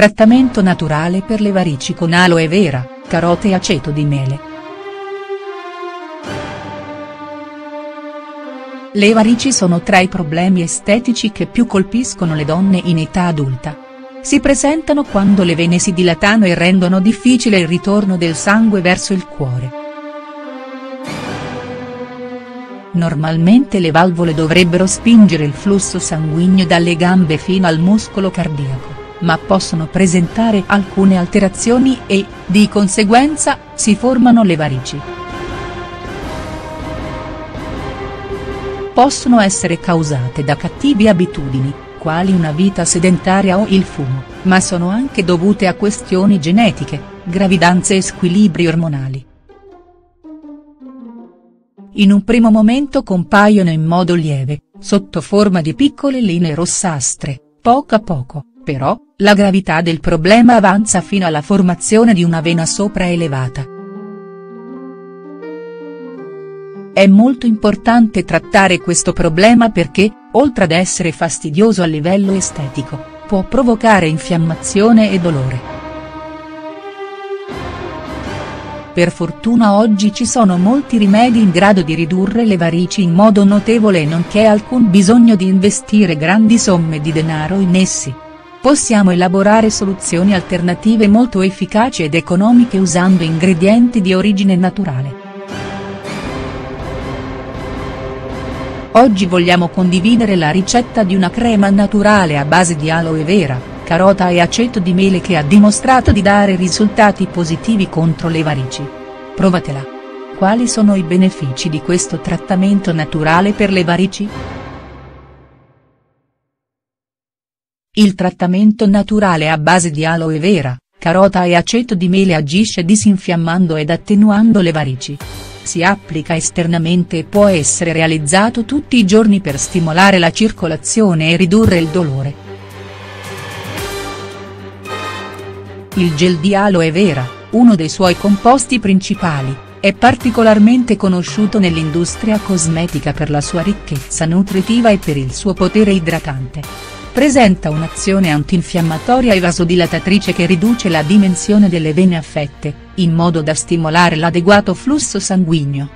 Trattamento naturale per le varici con aloe vera, carote e aceto di mele. Le varici sono tra i problemi estetici che più colpiscono le donne in età adulta. Si presentano quando le vene si dilatano e rendono difficile il ritorno del sangue verso il cuore. Normalmente le valvole dovrebbero spingere il flusso sanguigno dalle gambe fino al muscolo cardiaco, ma possono presentare alcune alterazioni e, di conseguenza, si formano le varici. Possono essere causate da cattive abitudini, quali una vita sedentaria o il fumo, ma sono anche dovute a questioni genetiche, gravidanze e squilibri ormonali. In un primo momento compaiono in modo lieve, sotto forma di piccole linee rossastre, poco a poco, però, la gravità del problema avanza fino alla formazione di una vena sopraelevata. È molto importante trattare questo problema perché, oltre ad essere fastidioso a livello estetico, può provocare infiammazione e dolore. Per fortuna oggi ci sono molti rimedi in grado di ridurre le varici in modo notevole e non c'è alcun bisogno di investire grandi somme di denaro in essi. Possiamo elaborare soluzioni alternative molto efficaci ed economiche usando ingredienti di origine naturale. Oggi vogliamo condividere la ricetta di una crema naturale a base di aloe vera, carota e aceto di mele che ha dimostrato di dare risultati positivi contro le varici. Provatela. Quali sono i benefici di questo trattamento naturale per le varici?. Il trattamento naturale a base di aloe vera, carota e aceto di mele agisce disinfiammando ed attenuando le varici. Si applica esternamente e può essere realizzato tutti i giorni per stimolare la circolazione e ridurre il dolore. Il gel di aloe vera, uno dei suoi composti principali, è particolarmente conosciuto nell'industria cosmetica per la sua ricchezza nutritiva e per il suo potere idratante. Presenta un'azione antinfiammatoria e vasodilatatrice che riduce la dimensione delle vene affette, in modo da stimolare l'adeguato flusso sanguigno.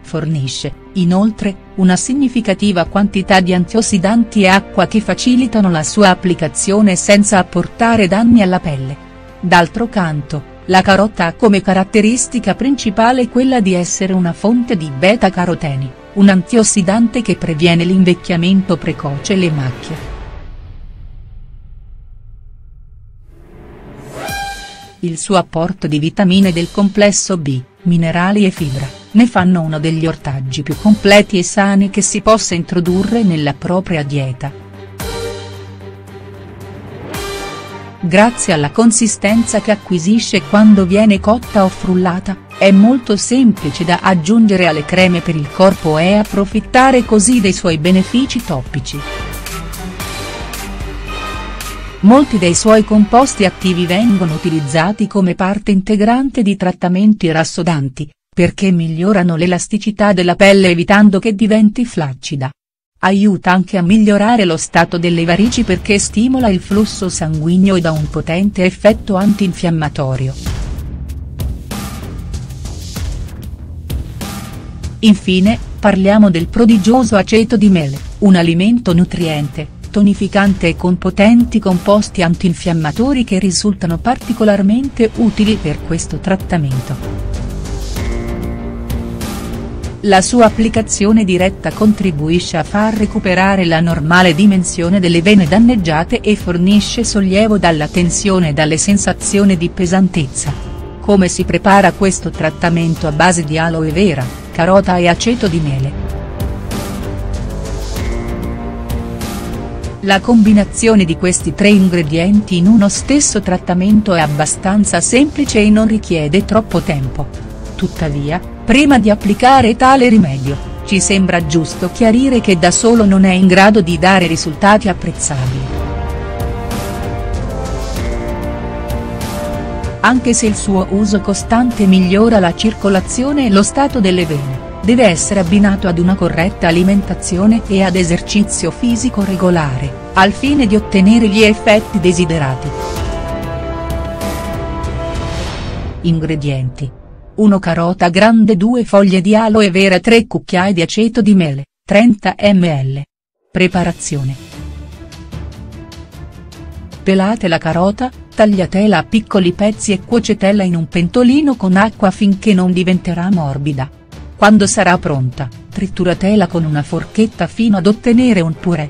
Fornisce, inoltre, una significativa quantità di antiossidanti e acqua che facilitano la sua applicazione senza apportare danni alla pelle. D'altro canto, la carota ha come caratteristica principale quella di essere una fonte di beta-caroteni, un antiossidante che previene l'invecchiamento precoce e le macchie. Il suo apporto di vitamine del complesso B, minerali e fibra ne fanno uno degli ortaggi più completi e sani che si possa introdurre nella propria dieta. Grazie alla consistenza che acquisisce quando viene cotta o frullata, è molto semplice da aggiungere alle creme per il corpo e approfittare così dei suoi benefici topici. Molti dei suoi composti attivi vengono utilizzati come parte integrante di trattamenti rassodanti, perché migliorano l'elasticità della pelle evitando che diventi flaccida. Aiuta anche a migliorare lo stato delle varici perché stimola il flusso sanguigno e dà un potente effetto antinfiammatorio. Infine, parliamo del prodigioso aceto di mele, un alimento nutriente, tonificante e con potenti composti antinfiammatori che risultano particolarmente utili per questo trattamento. La sua applicazione diretta contribuisce a far recuperare la normale dimensione delle vene danneggiate e fornisce sollievo dalla tensione e dalle sensazioni di pesantezza. Come si prepara questo trattamento a base di aloe vera, carota e aceto di miele?. La combinazione di questi tre ingredienti in uno stesso trattamento è abbastanza semplice e non richiede troppo tempo. Tuttavia, Prima di applicare tale rimedio, ci sembra giusto chiarire che da solo non è in grado di dare risultati apprezzabili. Anche se il suo uso costante migliora la circolazione e lo stato delle vene, deve essere abbinato ad una corretta alimentazione e ad esercizio fisico regolare, al fine di ottenere gli effetti desiderati. Ingredienti. 1 carota grande 2 foglie di aloe vera 3 cucchiai di aceto di mele, 30 ml. Preparazione. Pelate la carota, tagliatela a piccoli pezzi e cuocetela in un pentolino con acqua finché non diventerà morbida. Quando sarà pronta, trituratela con una forchetta fino ad ottenere un purè.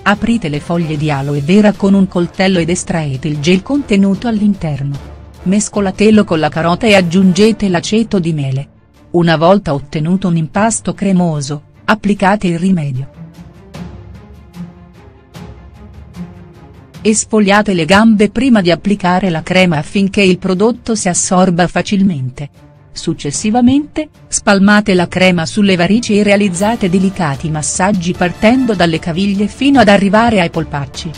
Aprite le foglie di aloe vera con un coltello ed estraete il gel contenuto all'interno. Mescolatelo con la carota e aggiungete l'aceto di mele. Una volta ottenuto un impasto cremoso, applicate il rimedio. Esfoliate le gambe prima di applicare la crema affinché il prodotto si assorba facilmente. Successivamente, spalmate la crema sulle varici e realizzate delicati massaggi partendo dalle caviglie fino ad arrivare ai polpacci.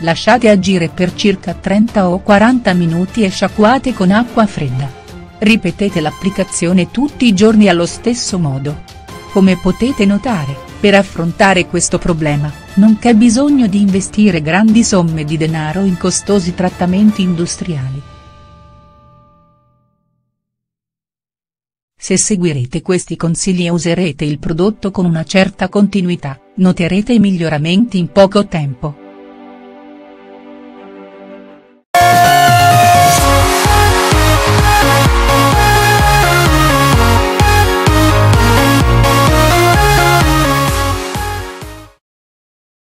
Lasciate agire per circa 30 o 40 minuti e sciacquate con acqua fredda. Ripetete l'applicazione tutti i giorni allo stesso modo. Come potete notare, per affrontare questo problema, non c'è bisogno di investire grandi somme di denaro in costosi trattamenti industriali. Se seguirete questi consigli e userete il prodotto con una certa continuità, noterete i miglioramenti in poco tempo.